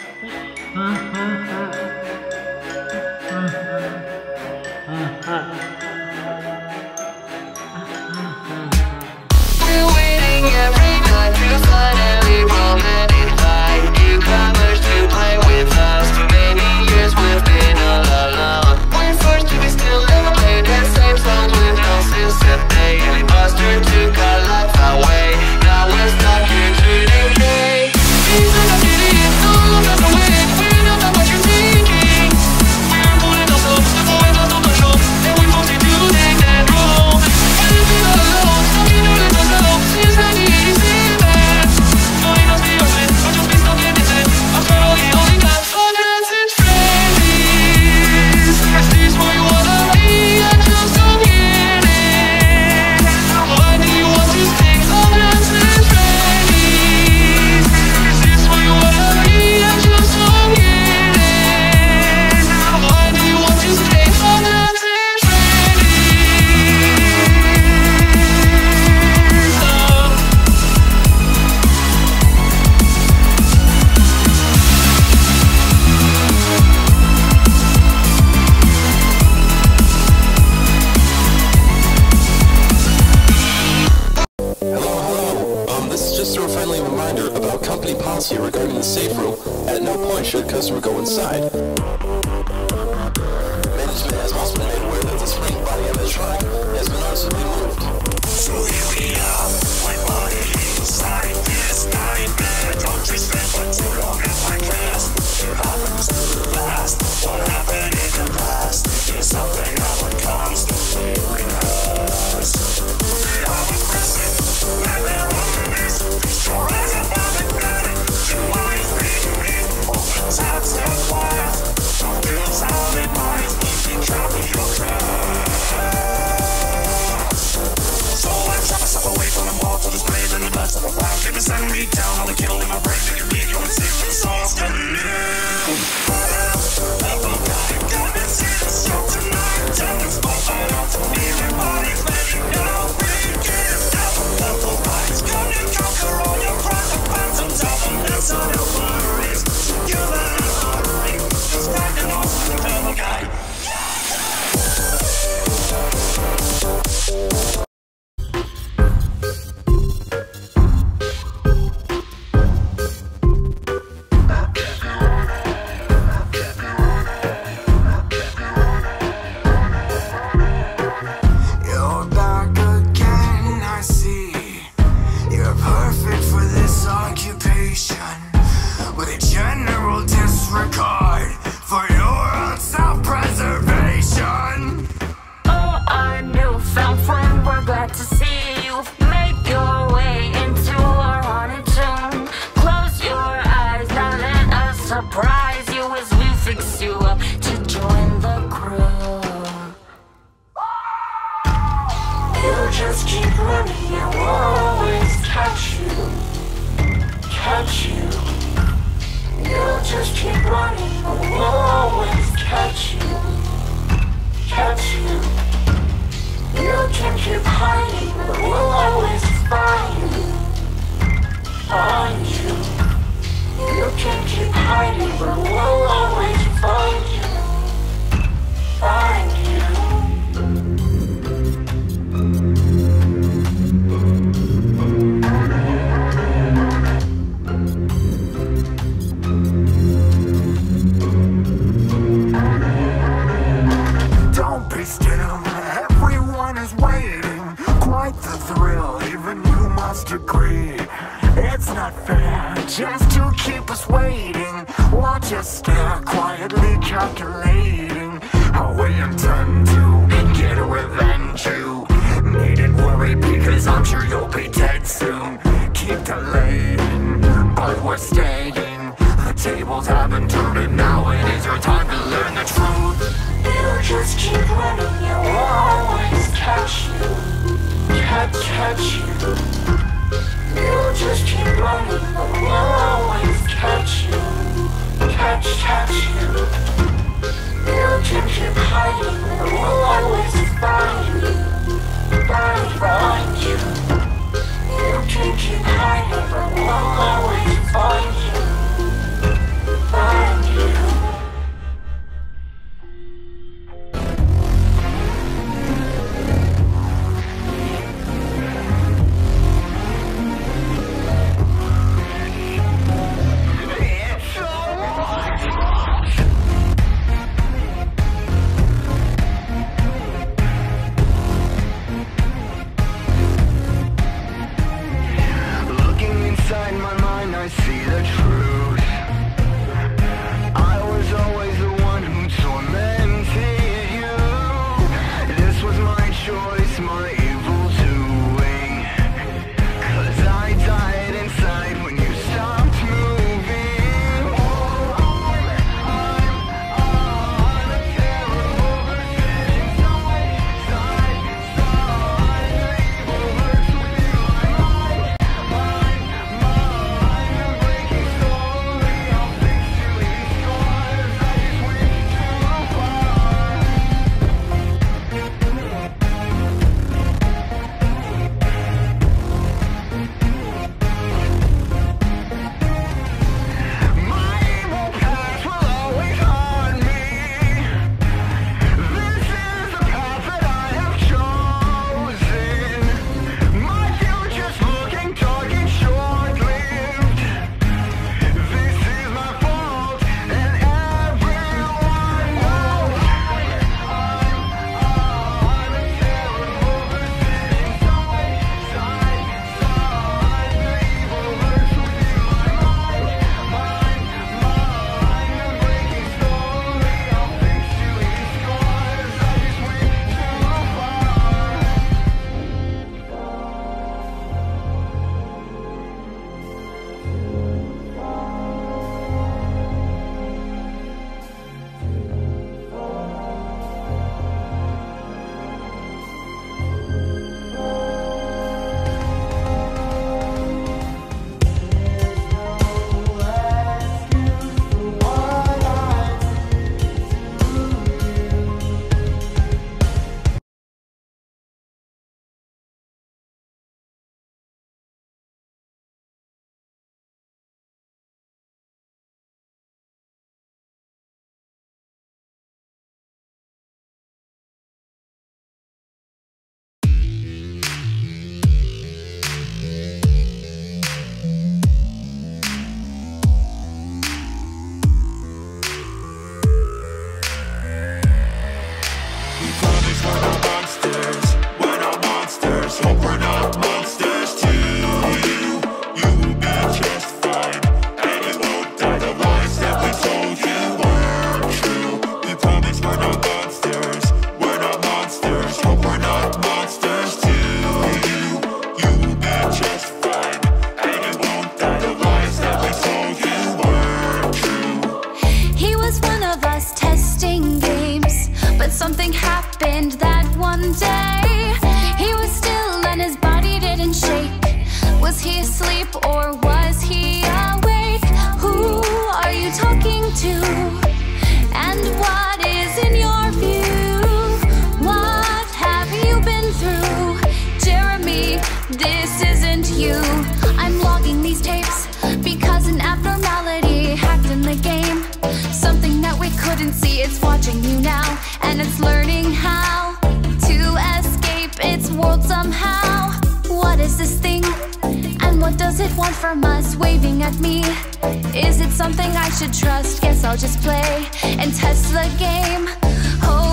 Uh-huh. policy regarding the safe room. At no point should a customer go inside. Management just to keep us waiting. Watch us stare quietly calculating How we intend to get a revenge you Needn't worry because I'm sure you'll be dead soon. Keep delaying, but we're staying. The tables have been turning, now it is your time to learn the truth. You just keep running, you'll always catch you Catch, catch you. Hiding, we'll always find you. how to escape its world somehow. What is this thing? And what does it want from us? Waving at me. Is it something I should trust? Guess I'll just play and test the game. Oh,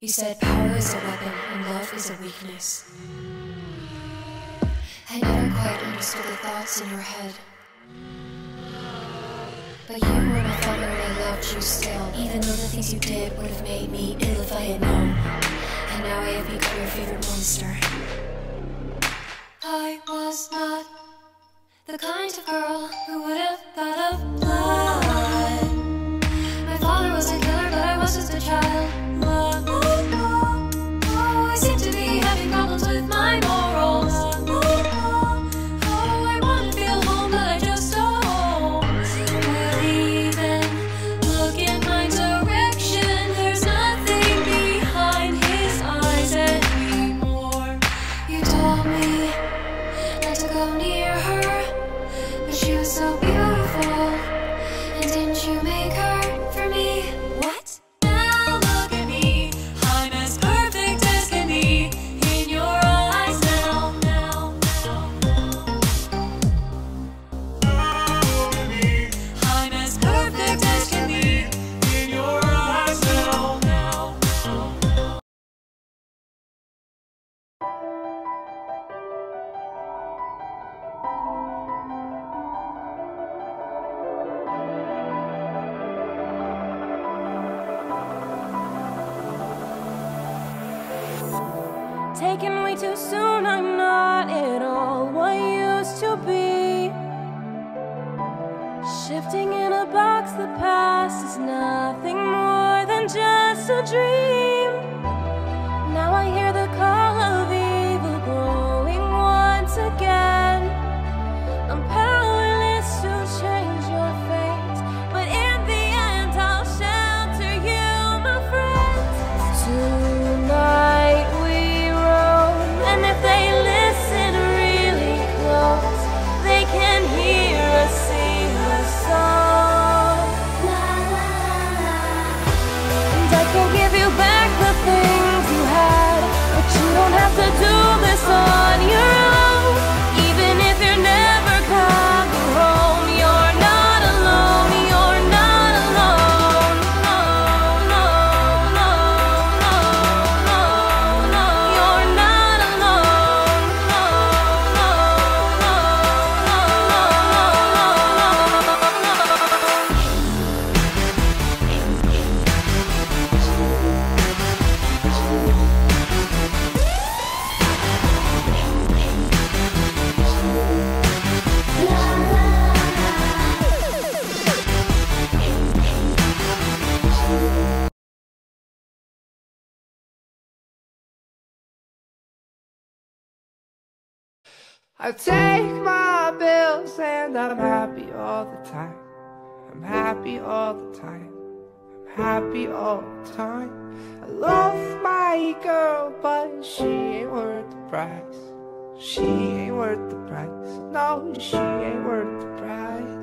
He said, Power is a weapon and love is a weakness. I never quite understood the thoughts in your head. But you were my father and I loved you still. Even though the things you did would have made me ill if I had known. And now I have become your favorite monster. I was not past is nothing more than just a dream. I take my bills and I'm happy all the time. I'm happy all the time. I'm happy all the time. I love my girl, but she ain't worth the price. She ain't worth the price. No, she ain't worth the price.